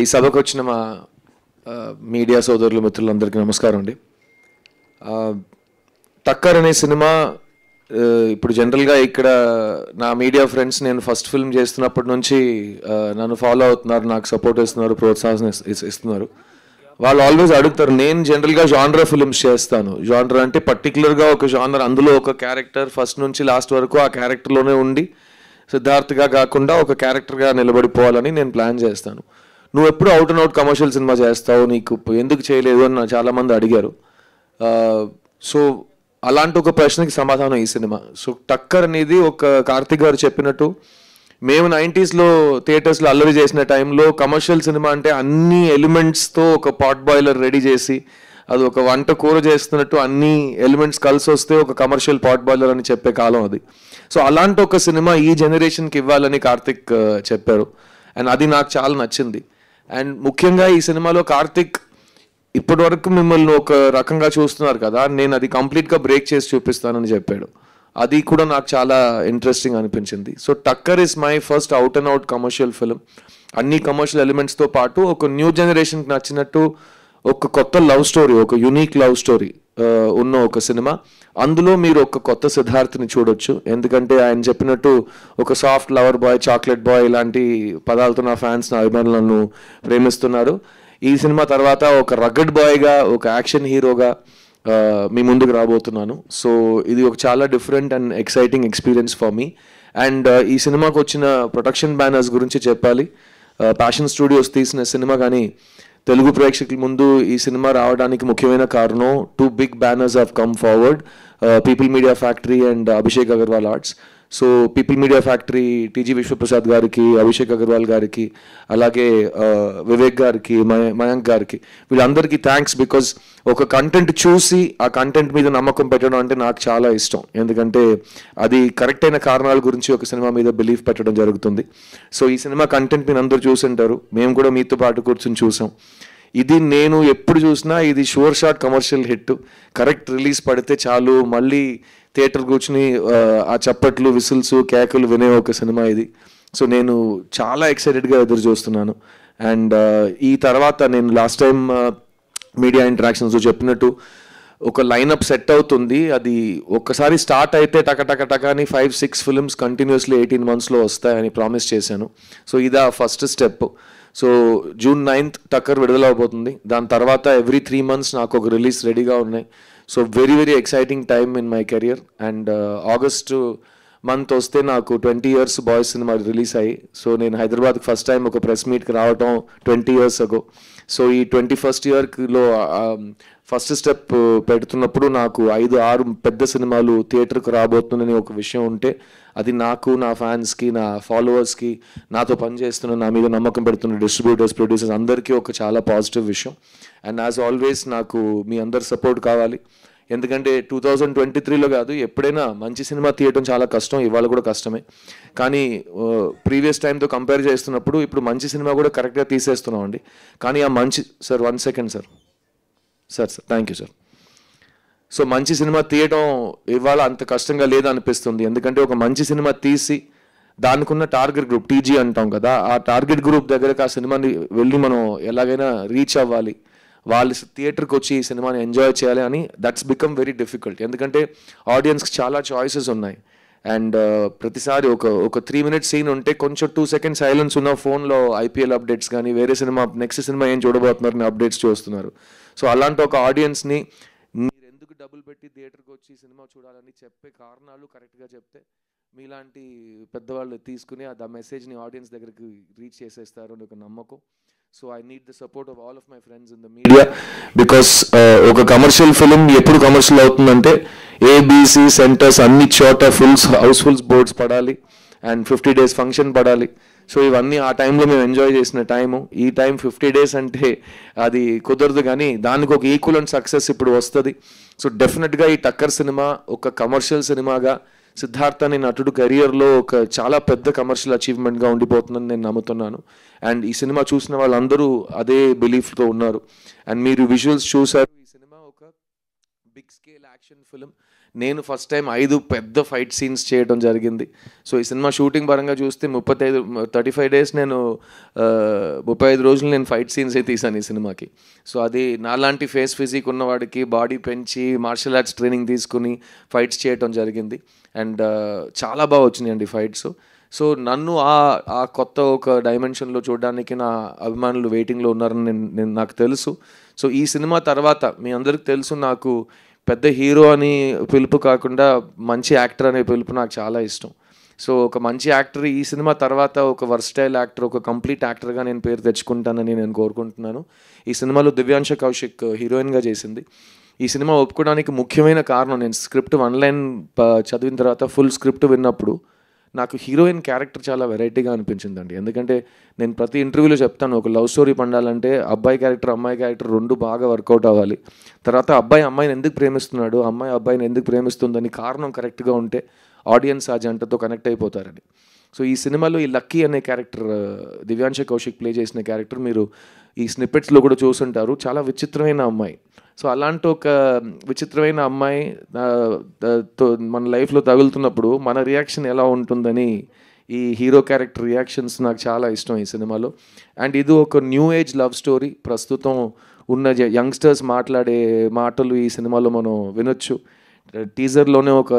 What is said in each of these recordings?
ఈ సభకు వచ్చిన మా మీడియా సోదరులు మిత్రులందరికీ నమస్కారం అండి. టక్కర్ అనే సినిమా ఇప్పుడు జనరల్గా ఇక్కడ నా మీడియా ఫ్రెండ్స్ నేను ఫస్ట్ ఫిల్మ్ చేస్తున్నప్పటి నుంచి నన్ను ఫాలో అవుతున్నారు నాకు సపోర్ట్ ఇస్తున్నారు ప్రోత్సాహం ఇస్తున్నారు. వాళ్ళు ఆల్వేస్ అడుగుతారు నేను జనరల్గా జాన్రా ఫిల్మ్స్ చేస్తాను. జాన్రా అంటే పర్టికులర్గా ఒక జానర్ అందులో ఒక క్యారెక్టర్ ఫస్ట్ నుంచి లాస్ట్ వరకు ఆ క్యారెక్టర్లోనే ఉండి సిద్ధార్థగా కాకుండా ఒక క్యారెక్టర్గా నిలబడిపోవాలని నేను ప్లాన్ చేస్తాను. నువ్వు ఎప్పుడు out and out commercial cinema చేస్తావు? నీకు ఎందుకు చేయలేదు? అని చాలామంది అడిగారు. సో అలాంటి ఒక ప్రశ్నకి సమాధానం ఈ సినిమా. సో టక్కర్ అనేది ఒక కార్తిక్ గారు చెప్పినట్టు మేము నైంటీస్లో థియేటర్స్లో అల్లరి చేసిన టైంలో కమర్షియల్ సినిమా అంటే అన్ని ఎలిమెంట్స్తో ఒక పాట్ బాయిలర్ రెడీ చేసి అది ఒక వంట కూర చేస్తున్నట్టు అన్ని ఎలిమెంట్స్ కలిసి వస్తే ఒక కమర్షియల్ పాట్ బాయిలర్ అని చెప్పే కాలం అది. సో అలాంటి ఒక సినిమా ఈ జనరేషన్కి ఇవ్వాలని కార్తిక్ చెప్పారు. అండ్ అది నాకు చాలా నచ్చింది. అండ్ ముఖ్యంగా ఈ సినిమాలో కార్తిక్ ఇప్పటి వరకు మిమ్మల్ని ఒక రకంగా చూస్తున్నారు కదా నేను అది కంప్లీట్గా బ్రేక్ చేసి చూపిస్తానని చెప్పాడు. అది కూడా నాకు చాలా ఇంట్రెస్టింగ్ అనిపించింది. So Takkar is my first out and out commercial film అన్ని కమర్షియల్ ఎలిమెంట్స్తో పాటు ఒక న్యూ జనరేషన్కి నచ్చినట్టు ఒక కొత్త లవ్ స్టోరీ ఒక యునీక్ లవ్ స్టోరీ ఉన్న ఒక సినిమా. అందులో మీరు ఒక కొత్త సిద్ధార్థ్ని చూడొచ్చు. ఎందుకంటే ఆయన చెప్పినట్టు ఒక soft lover boy chocolate boy ఇలాంటి పదాలతో నా ఫ్యాన్స్ నా అభిమానులను ప్రేమిస్తున్నారు. ఈ సినిమా తర్వాత ఒక రగడ్ బాయ్గా ఒక యాక్షన్ హీరోగా మీ ముందుకు రాబోతున్నాను. సో ఇది ఒక చాలా different and exciting experience for me and ఈ సినిమాకు వచ్చిన ప్రొడక్షన్ బ్యానర్స్ గురించి చెప్పాలి. ప్యాషన్ స్టూడియోస్ తీసిన సినిమా కానీ తెలుగు ప్రేక్షకుల ముందు ఈ సినిమా రావడానికి ముఖ్యమైన కారణం two big banners have come forward people media factory and Abhishek Agarwal arts so people media factory TG Vishwaprasad గారికి అభిషేక్ అగర్వాల్ గారికి అలాగే వివేక్ గారికి మయాంక్ గారికి వీళ్ళందరికీ థ్యాంక్స్ బికాజ్ ఒక కంటెంట్ చూసి ఆ కంటెంట్ మీద నమ్మకం పెట్టడం అంటే నాకు చాలా ఇష్టం. ఎందుకంటే అది కరెక్ట్ అయిన కారణాల గురించి ఒక సినిమా మీద బిలీఫ్ పెట్టడం జరుగుతుంది. సో ఈ సినిమా కంటెంట్ మీరు అందరూ చూసింటారు. మేము కూడా మీతో పాటు కూర్చొని చూసాం. ఇది నేను ఎప్పుడు చూసినా ఇది sure shot commercial hit. Correct release పడితే చాలు. మళ్ళీ థియేటర్ కూర్చుని ఆ, చప్పట్లు విసిల్స్ కేకలు వినే ఒక సినిమా ఇది. సో నేను చాలా ఎక్సైటెడ్గా ఎదురు చూస్తున్నాను. అండ్ ఈ తర్వాత నేను లాస్ట్ టైం మీడియా ఇంటరాక్షన్స్ చెప్పినట్టు ఒక లైనప్ సెట్ అవుతుంది. అది ఒక్కసారి స్టార్ట్ అయితే టక టక టక అని five six films continuously eighteen మంత్స్లో వస్తాయని ప్రామిస్ చేశాను. సో ఇది ఆ first step. So June ninth Takkar విడుదల అవబోతుంది దాని తర్వాత ఎవ్రీ త్రీ మంత్స్ నాకు ఒక రిలీజ్ రెడీగా ఉన్నాయి. So very very exciting time in my career and August month వస్తే నాకు twenty years boys cinema release అయ్యి. సో నేను హైదరాబాద్కి ఫస్ట్ టైం ఒక ప్రెస్ మీట్కి రావటం ట్వంటీ ఇయర్స్ అగో సో ఈ ట్వంటీ ఫస్ట్ ఇయర్లో ఫస్ట్ స్టెప్ పెడుతున్నప్పుడు నాకు ఐదు ఆరు పెద్ద సినిమాలు థియేటర్కి రాబోతుందని ఒక విషయం ఉంటే అది నాకు నా ఫ్యాన్స్కి నా ఫాలోవర్స్కి నాతో పనిచేస్తున్న నా మీద నమ్మకం పెడుతున్న డిస్ట్రిబ్యూటర్స్ ప్రొడ్యూసర్స్ అందరికీ ఒక చాలా పాజిటివ్ విషయం. అండ్ యాజ్ ఆల్వేస్ నాకు మీ అందరి సపోర్ట్ కావాలి. ఎందుకంటే టూ థౌజండ్ ట్వంటీ త్రీలో కాదు ఎప్పుడైనా మంచి సినిమా తీయటం చాలా కష్టం ఇవాళ కూడా కష్టమే. కానీ ప్రీవియస్ టైంతో కంపేర్ చేస్తున్నప్పుడు ఇప్పుడు మంచి సినిమా కూడా కరెక్ట్గా తీసేస్తున్నాం అండి కానీ ఆ మంచి sir one second sir sir sir thank you sir so మంచి సినిమా తీయడం ఇవాళ అంత కష్టంగా లేదనిపిస్తుంది. ఎందుకంటే ఒక మంచి సినిమా తీసి దానికి ఉన్న టార్గెట్ గ్రూప్ టీజీ అంటాం కదా ఆ టార్గెట్ గ్రూప్ దగ్గరకు ఆ సినిమాని వెళ్ళి మనం ఎలాగైనా రీచ్ అవ్వాలి. వాళ్ళు థియేటర్కి వచ్చి ఈ సినిమాని ఎంజాయ్ చేయాలి అని దట్స్ బికమ్ వెరీ డిఫికల్ట్ ఎందుకంటే ఆడియన్స్కి చాలా చాయిసెస్ ఉన్నాయి. అండ్ ప్రతిసారి ఒక ఒక త్రీ మినిట్స్ సీన్ ఉంటే కొంచెం టూ సెకండ్ సైలెన్స్ ఉన్న ఫోన్లో ఐపీఎల్ అప్డేట్స్ కానీ వేరే సినిమా నెక్స్ట్ సినిమా ఏం చూడబోతున్నారని అప్డేట్స్ చూస్తున్నారు. సో అలాంటి ఒక ఆడియన్స్ని డబ్బులు పెట్టి థియేటర్కి వచ్చి సినిమా చూడాలని చెప్పే కారణాలు కరెక్ట్గా చెప్తే మీలాంటి పెద్దవాళ్ళు తీసుకుని ఆ మెసేజ్ని ఆడియన్స్ దగ్గరికి రీచ్ చేసేస్తారు అని ఒక నమ్మకం. So I need the support of all of my friends in the media. Because uh, ఒక కమర్షియల్ ఫిలిం ఎప్పుడు కమర్షియల్ అవుతుందంటే ఏబిసి సెంటర్స్ అన్ని చోట ఫుల్స్ హౌస్ఫుల్స్ బోర్డ్స్ పడాలి అండ్ ఫిఫ్టీ డేస్ ఫంక్షన్ పడాలి. సో ఇవన్నీ ఆ టైంలో మేము ఎంజాయ్ చేసిన టైము. ఈ టైం ఫిఫ్టీ డేస్ అంటే అది కుదరదు కానీ దానికి ఒక ఈక్వల్ అండ్ సక్సెస్ ఇప్పుడు వస్తుంది. సో డెఫినెట్గా ఈ టక్కర్ సినిమా ఒక కమర్షియల్ సినిమాగా సిద్ధార్థ అనే నటుడు కెరియర్లో ఒక చాలా పెద్ద కమర్షియల్ అచీవ్మెంట్గా ఉండిపోతుందని నేను నమ్ముతున్నాను. అండ్ ఈ సినిమా చూసిన వాళ్ళందరూ అదే బిలీఫ్తో ఉన్నారు. అండ్ మీరు విజువల్స్ చూసారు బిగ్ స్కేల్ యాక్షన్ ఫిలిం. నేను ఫస్ట్ టైం ఐదు పెద్ద ఫైట్ సీన్స్ చేయడం జరిగింది. సో ఈ సినిమా షూటింగ్ పరంగా చూస్తే ముప్పై ఐదు థర్టీ ఫైవ్ డేస్ నేను ముప్పై ఐదు రోజులు నేను ఫైట్ సీన్స్ అయితే తీసాను ఈ సినిమాకి. సో అది నాలాంటి ఫేస్ ఫిజిక్ ఉన్నవాడికి బాడీ పెంచి మార్షల్ ఆర్ట్స్ ట్రైనింగ్ తీసుకుని ఫైట్స్ చేయడం జరిగింది. అండ్ చాలా బాగా వచ్చినాయండి ఫైట్స్. సో నన్ను ఆ ఆ కొత్త ఒక డైమెన్షన్లో చూడడానికి నా అభిమానులు వెయిటింగ్లో ఉన్నారని నేను నాకు తెలుసు. సో ఈ సినిమా తర్వాత మీ అందరికి తెలుసు నాకు పెద్ద హీరో అని పిలుపు కాకుండా మంచి యాక్టర్ అనే పిలుపు నాకు చాలా ఇష్టం. సో ఒక మంచి యాక్టర్ ఈ సినిమా తర్వాత ఒక వర్స్టైల్ యాక్టర్ ఒక కంప్లీట్ యాక్టర్గా నేను పేరు తెచ్చుకుంటానని నేను కోరుకుంటున్నాను. ఈ సినిమాలో దివ్యాంశ కౌశిక్ హీరోయిన్గా చేసింది. ఈ సినిమా ఒప్పుకోవడానికి ముఖ్యమైన కారణం నేను స్క్రిప్ట్ వన్ లైన్ చదివిన తర్వాత ఫుల్ స్క్రిప్ట్ విన్నప్పుడు నాకు హీరోయిన్ క్యారెక్టర్ చాలా వెరైటీగా అనిపించిందండి. ఎందుకంటే నేను ప్రతి ఇంటర్వ్యూలో చెప్తాను ఒక లవ్ స్టోరీ పండాలంటే అబ్బాయి క్యారెక్టర్ అమ్మాయి క్యారెక్టర్ రెండు బాగా వర్కౌట్ అవ్వాలి. తర్వాత అబ్బాయి అమ్మాయిని ఎందుకు ప్రేమిస్తున్నాడు అమ్మాయి అబ్బాయిని ఎందుకు ప్రేమిస్తుందని కారణం కరెక్ట్గా ఉంటే ఆడియన్స్ ఆ జంటతో కనెక్ట్ అయిపోతారని సో ఈ సినిమాలో ఈ లక్కీ అనే క్యారెక్టర్ దివ్యాంశ కౌశిక్ ప్లే చేసిన క్యారెక్టర్ మీరు ఈ స్నిప్పెట్స్లో కూడా చూసుంటారు. చాలా విచిత్రమైన అమ్మాయి. సో అలాంటి ఒక విచిత్రమైన అమ్మాయి తో మన లైఫ్లో తగులుతున్నప్పుడు మన రియాక్షన్ ఎలా ఉంటుందని ఈ హీరో క్యారెక్టర్ రియాక్షన్స్ నాకు చాలా ఇష్టం ఈ సినిమాలో. అండ్ ఇది ఒక న్యూ ఏజ్ లవ్ స్టోరీ. ప్రస్తుతం ఉన్న యంగ్స్టర్స్ మాట్లాడే మాటలు ఈ సినిమాలో మనం వినొచ్చు. టీజర్లోనే ఒక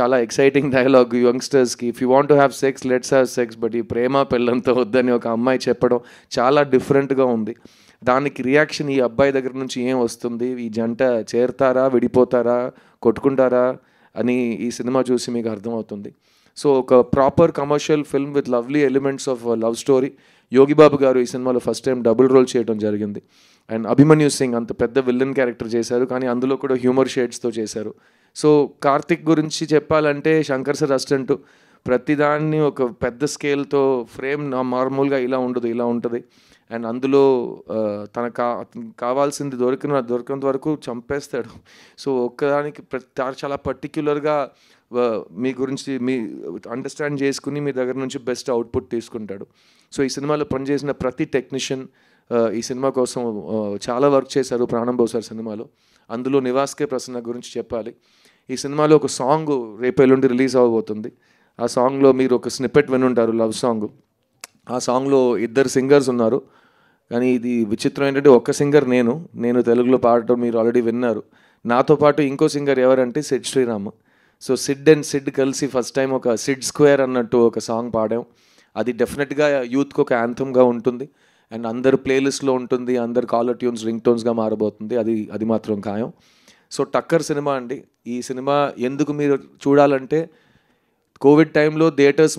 చాలా exciting dialogue యంగ్స్టర్స్కి if you want to have sex let's have sex but ఈ ప్రేమ పెళ్ళంతో వద్దని ఒక అమ్మాయి చెప్పడం చాలా డిఫరెంట్గా ఉంది. దానికి రియాక్షన్ ఈ అబ్బాయి దగ్గర నుంచి ఏం వస్తుంది? ఈ జంట చేరుతారా? విడిపోతారా? కొట్టుకుంటారా? అని ఈ సినిమా చూసి మీకు అర్థమవుతుంది. సో ఒక proper commercial film with lovely elements of love story Yogi Babu గారు ఈ సినిమాలో ఫస్ట్ టైం డబుల్ రోల్ చేయడం జరిగింది. అండ్ అభిమన్యు సింగ్ అంత పెద్ద విల్లన్ క్యారెక్టర్ చేశారు కానీ అందులో కూడా హ్యూమర్ షేడ్స్తో చేశారు. సో కార్తిక్ గురించి చెప్పాలంటే శంకర్ సార్ అసిస్టెంట్ ప్రతిదాన్ని ఒక పెద్ద స్కేల్తో ఫ్రేమ్ నార్మల్గా ఇలా ఉండదు ఇలా ఉంటుంది. అండ్ అందులో తన తనకు కా కావాల్సింది దొరికిన దొరికినంత వరకు చంపేస్తాడు. సో ఒక్కదానికి ప్రతి చాలా పర్టిక్యులర్గా మీ గురించి మీ అండర్స్టాండ్ చేసుకుని మీ దగ్గర నుంచి బెస్ట్ అవుట్పుట్ తీసుకుంటాడు. సో ఈ సినిమాలో పనిచేసిన ప్రతి టెక్నీషియన్ ఈ సినిమా కోసం చాలా వర్క్ చేశారు ప్రాణం పోసారు సినిమాలో. అందులో నివాస్కే ప్రసన్న గురించి చెప్పాలి. ఈ సినిమాలో ఒక సాంగ్ రేపు ఎల్లుండి రిలీజ్ అవ్వబోతుంది ఆ సాంగ్లో మీరు ఒక స్నిప్పెట్ వినుంటారు లవ్ సాంగ్. ఆ సాంగ్లో ఇద్దరు సింగర్స్ ఉన్నారు. కానీ ఇది విచిత్రం ఏంటంటే ఒక్క సింగర్ నేను నేను తెలుగులో పాడటం మీరు ఆల్రెడీ విన్నారు. నాతో పాటు ఇంకో సింగర్ ఎవరంటే సిడ్ శ్రీరామ్. సో సిడ్ అండ్ సిడ్ కలిసి ఫస్ట్ టైం ఒక సిడ్ స్క్వేర్ అన్నట్టు ఒక సాంగ్ పాడాం. అది డెఫినెట్గా యూత్కి ఒక యాంథమ్గా ఉంటుంది. అండ్ అందరు ప్లేలిస్ట్లో ఉంటుంది అందరు కాలర్ ట్యూన్స్ రింగ్ టోన్స్గా మారబోతుంది. అది అది మాత్రం ఖాయం. సో టక్కర్ సినిమా అండి. ఈ సినిమా ఎందుకు మీరు చూడాలంటే కోవిడ్ టైంలో థియేటర్స్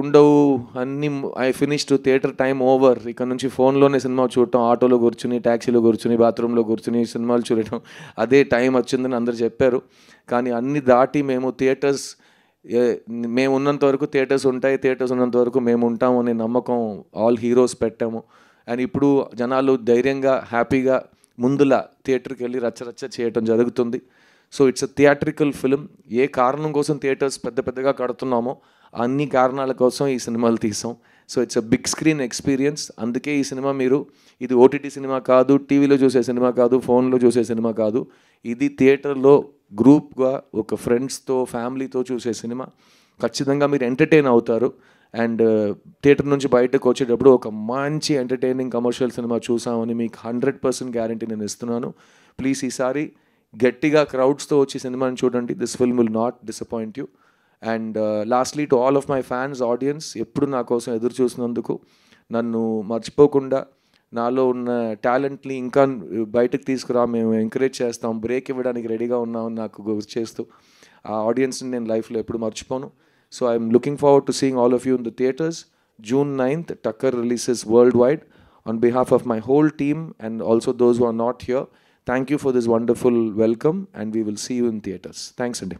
ఉండవు అన్ని I finished theatre time over. ఇక్కడ నుంచి ఫోన్లోనే సినిమా చూడటం ఆటోలో కూర్చుని ట్యాక్సీలో కూర్చుని బాత్రూంలో కూర్చుని సినిమాలు చూడటం అదే టైం వచ్చిందని అందరు చెప్పారు. కానీ అన్ని దాటి మేము థియేటర్స్ మేము ఉన్నంత వరకు థియేటర్స్ ఉంటాయి థియేటర్స్ ఉన్నంత వరకు మేము ఉంటాము అనే నమ్మకం ఆల్ హీరోస్ పెట్టాము. అండ్ ఇప్పుడు జనాలు ధైర్యంగా హ్యాపీగా ముందులా థియేటర్కి వెళ్ళి రచ్చరచ్చ చేయటం జరుగుతుంది. So it's a theatrical film. ఏ కారణం కోసం థియేటర్స్ పెద్ద పెద్దగా కడుతున్నామో అన్ని కారణాల కోసం ఈ సినిమాలు తీసాం. So it's a big screen experience. అందుకే ఈ సినిమా మీరు ఇది ఓటీటీ సినిమా కాదు టీవీలో చూసే సినిమా కాదు ఫోన్లో చూసే సినిమా కాదు. ఇది థియేటర్లో గ్రూప్గా ఒక ఫ్రెండ్స్తో ఫ్యామిలీతో చూసే సినిమా. ఖచ్చితంగా మీరు ఎంటర్టైన్ అవుతారు. అండ్ uh, థియేటర్ నుంచి బయటకు వచ్చేటప్పుడు ఒక మంచి ఎంటర్టైనింగ్ కమర్షియల్ సినిమా చూసామని మీకు హండ్రెడ్ పర్సెంట్ గ్యారంటీ నేను ఇస్తున్నాను. ప్లీజ్ ఈసారి గట్టిగా క్రౌడ్స్తో వచ్చి సినిమాని చూడండి. This film will not disappoint you. And uh, lastly to all of my fans audience ఎప్పుడు నా కోసం ఎదురు చూసినందుకు నన్ను మర్చిపోకుండా నాలో ఉన్న టాలెంట్ని ఇంకా బయటకు తీసుకురా మేము ఎంకరేజ్ చేస్తాం. బ్రేక్ ఇవ్వడానికి రెడీగా ఉన్నామని నాకు గుర్తు చేస్తూ ఆ ఆడియన్స్ని నేను లైఫ్లో ఎప్పుడు మర్చిపోను. So I'm looking forward to seeing all of you in the theaters. June 9th, Tucker releases worldwide. On behalf of my whole team and also those who are not here, thank you for this wonderful welcome and we will see you in theaters. Thanks, Andy.